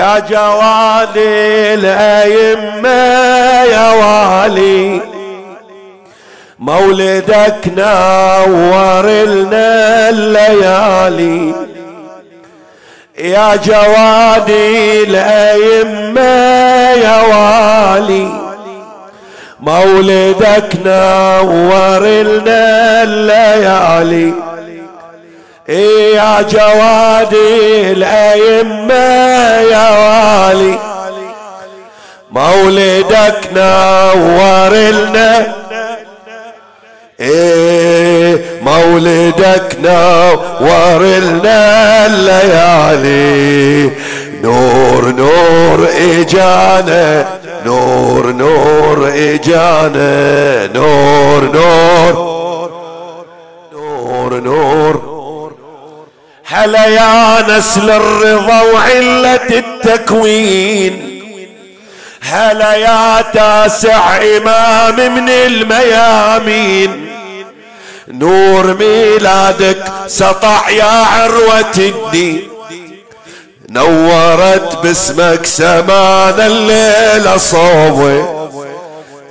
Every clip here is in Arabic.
يا جوالي الأئمة يا والي. مولدك نور لنا الليالي. يا جوادي الأئمة يا والي. مولدك نور لنا الليالي. يا جوادي الأئمة يا والي. مولدك نور لنا مولدك نور لنا الليالي. نور نور إجانا نور نور إجانا. نور نور نور نور. هلا يا نسل الرضا وعلة التكوين. هلا يا تاسع إمام من الميامين. نور ميلادك سطع يا عروة الدين. نورت باسمك سمان الليلة صوبة.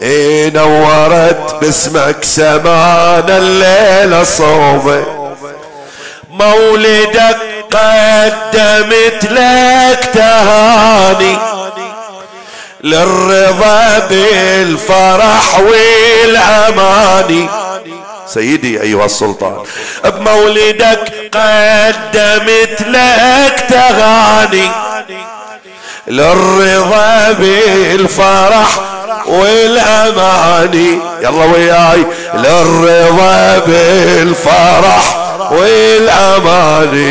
اي نورت باسمك سمان الليلة صوبة. مولدك قدمت لك تهاني للرضا بالفرح والأماني. سيدي أيها السلطان بمولدك قدمت لك تغاني للرضا بالفرح والأماني. يلا وياي للرضا بالفرح والأماني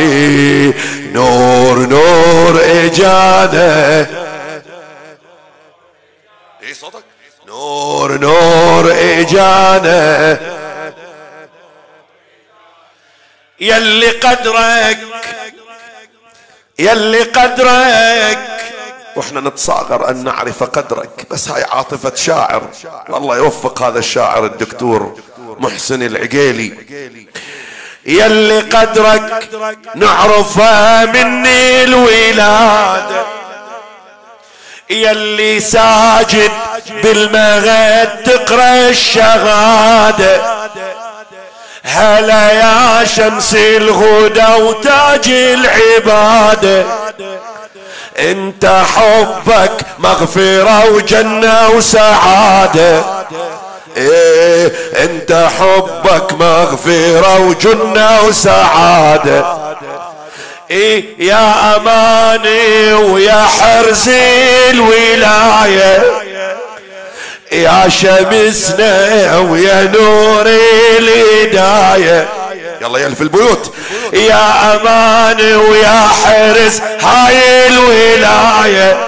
نور نور اجانا صوتك؟ نور نور اجانا يلي قدرك يلي قدرك. وإحنا نتصاغر أن نعرف قدرك بس هاي عاطفة شاعر. الله يوفق هذا الشاعر الدكتور محسن العقيلي. يلي قدرك نعرفه مني الولادة يلي ساجد بالمغد تقرأ الشهاده هلا يا شمس الغدا وتاج العبادة انت حبك مغفرة وجنة وسعادة. إيه إنت حبك مغفرة وجنة وسعادة. إيه يا أماني ويا حرز الولاية. يا شمسنا ويا نور الهداية. يلا يا في البيوت. يا أمان ويا حرس هاي الولاية.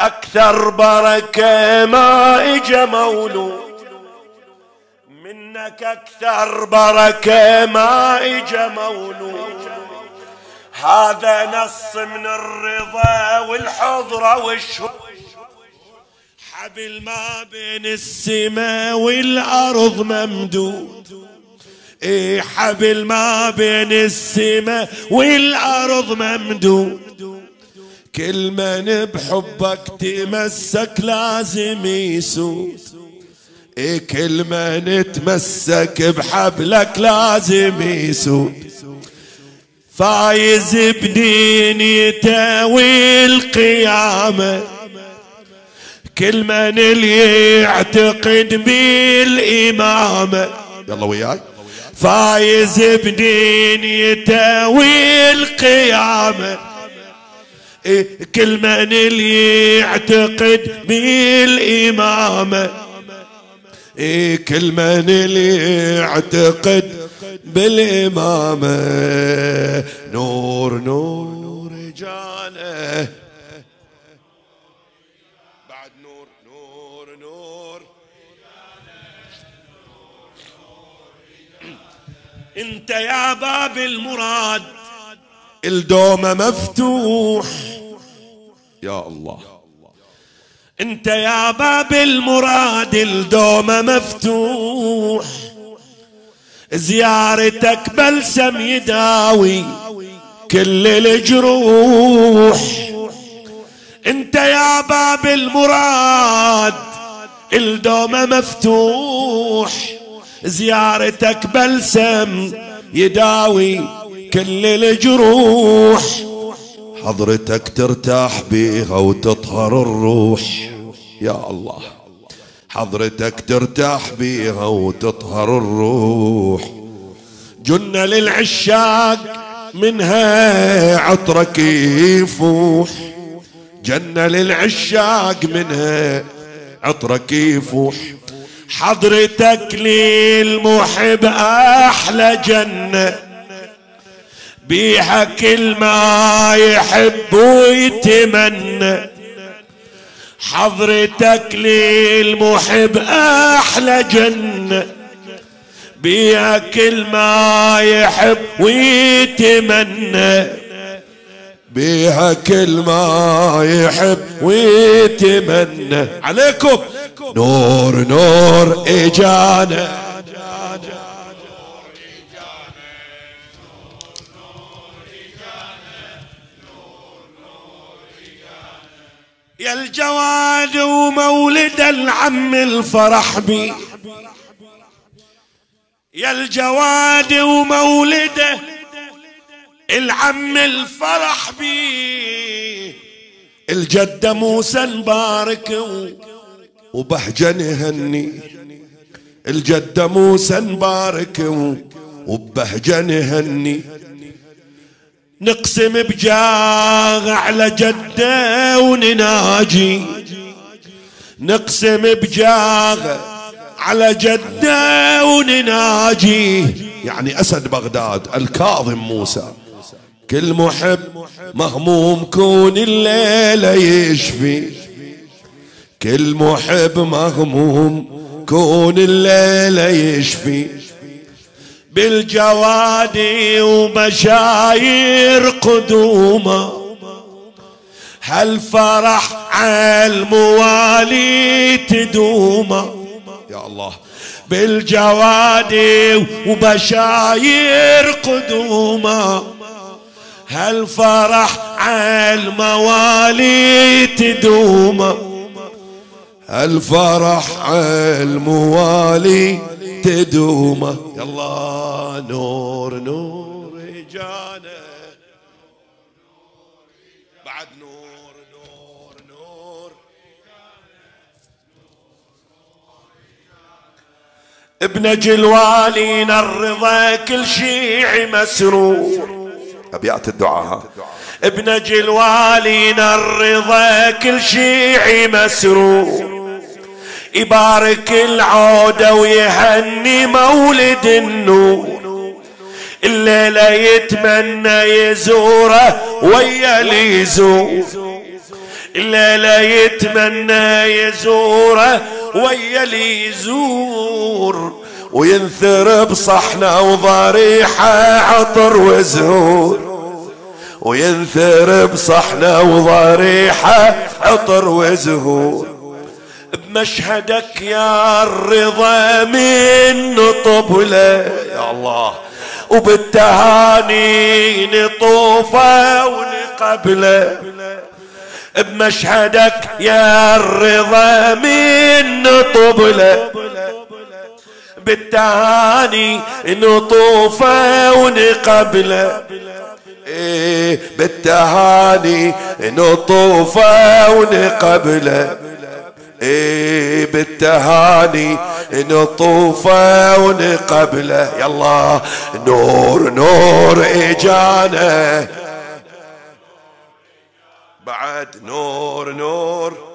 أكثر بركة ما اجى مولود منك أكثر بركة ما اجى مولود هذا نص من الرضا والحضرة والشهود حبل ما بين السماء والأرض ممدود. إيه حبل ما بين السماء والأرض ممدود. كل من بحبك تمسك لازم يسود إيه كل من تمسك بحبلك لازم يسود فايز بدين يتاوي القيامة. كل من اللي يعتقد بالإمامة. يلا وياي. فايز بدين يتاوي القيامة. كل من يعتقد بالإمامة إيه، كل من يعتقد بالإمامة نور نور رجاله بعد نور نور نور. انت يا باب المراد. الدومة مفتوح. يا الله. انت يا باب المراد الدوم مفتوح. زيارتك بلسم يداوي كل الجروح. انت يا باب المراد الدوم مفتوح. زيارتك بلسم يداوي كل الجروح. حضرتك ترتاح بيها وتطهر الروح. يا الله. حضرتك ترتاح بيها وتطهر الروح. جنة للعشاق منها عطرك يفوح. جنة للعشاق منها عطرك يفوح. حضرتك للمحب أحلى جنة. بيها كل ما يحب ويتمنى. حضرتك للمحب أحلى جنة. بيها كل ما يحب ويتمنى. بيها كل ما يحب ويتمنى. عليكم. نور نور إجانا. يا الجواد ومولد العم الفرح بي. يا الجواد ومولده العم الفرح بي. الجدة موسى نبارك وبهجة نهني الجدة موسى نبارك وبهجة نهني نقسم بجاه على جدة ونناجي. نقسم بجاه على جدة ونناجي. يعني أسد بغداد الكاظم موسى. كل محب مغموم كون الليلة يشفي. كل محب مغموم كون الليلة يشفي. بالجواد ومشاير قدومه. هالفرح عالموالي تدومه؟ يا الله. بالجواد وبشاير قدومه. هالفرح عالموالي تدومه؟ هالفرح عالموالي تدومه. يلا نور نور جانا بعد نور نور نور ابن جلوالين الرضا كل شيعي مسرور. ابيات الدعاء ابن جلوالين الرضا كل شيعي مسرور. يبارك العودة ويهني مولد النور. الليلة يتمنى يزوره ويا اللي يزور. الليلة يتمنى يزوره ويا اللي يزور. وينثر بصحنة وضريحة عطر وزهور. وينثر بصحنة وضريحة عطر وزهور. بمشهدك يا الرضا من طبلة يا الله وبالتهاني نطوفة ونقبله بمشهدك يا الرضا من طبلة بالتهاني نطوفة ونقبله إيه بالتهاني نطوفة ونقبله إيه بالتهاني نطوفه ونقبله يلا نور نور إجانا. بعد نور نور.